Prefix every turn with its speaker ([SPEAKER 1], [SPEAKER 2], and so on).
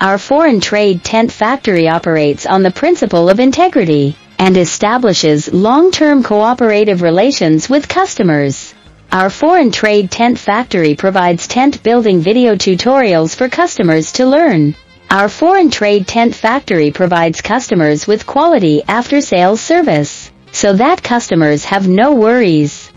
[SPEAKER 1] Our foreign trade tent factory operates on the principle of integrity and establishes long-term cooperative relations with customers. Our foreign trade tent factory provides tent building video tutorials for customers to learn. Our foreign trade tent factory provides customers with quality after-sales service so that customers have no worries.